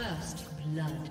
First blood.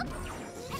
Oops.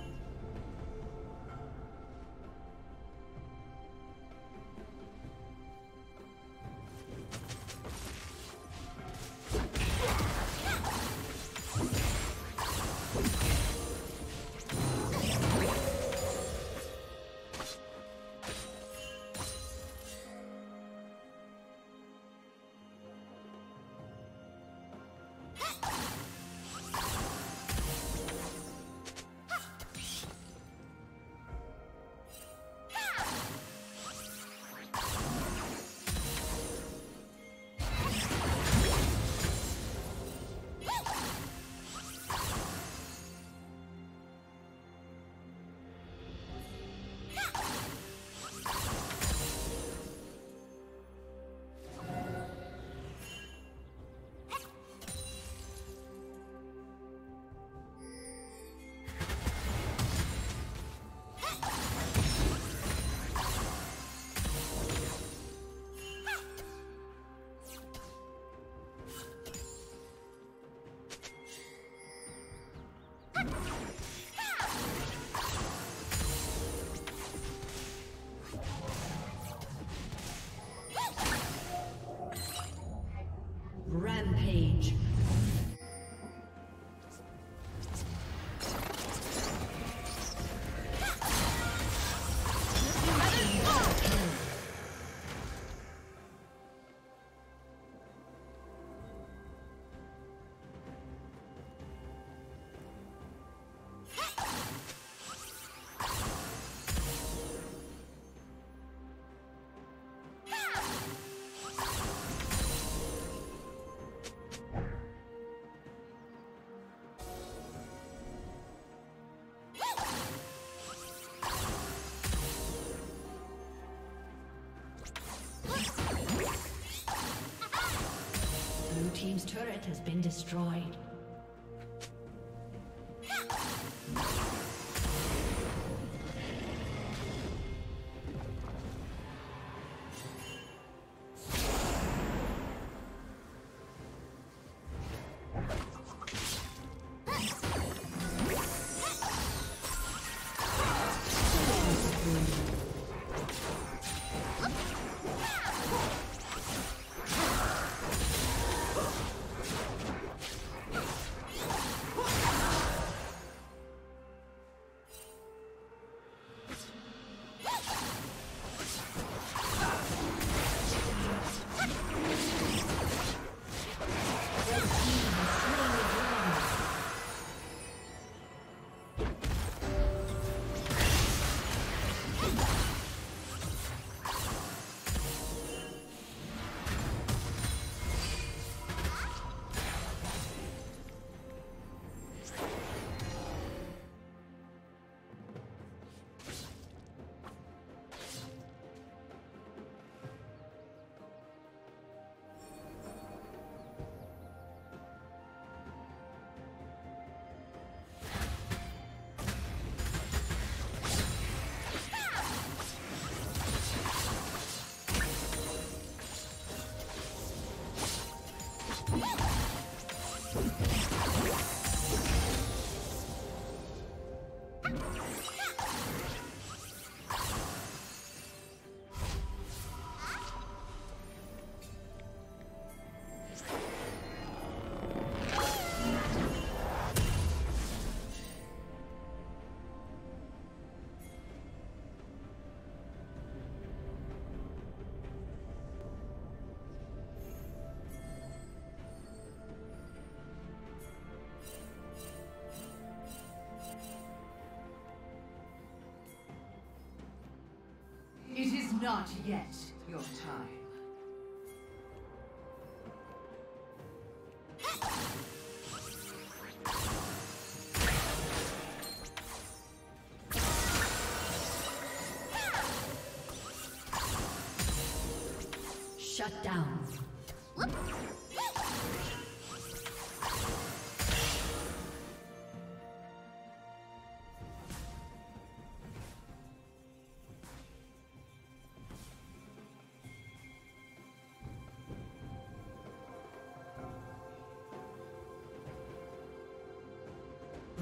page. Has been destroyed. It is not yet your time.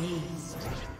Aced.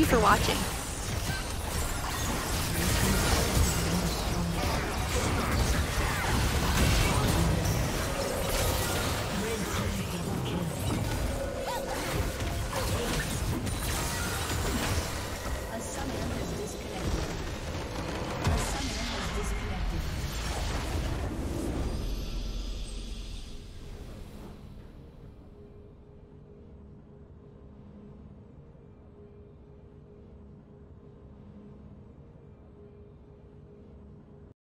You for watching.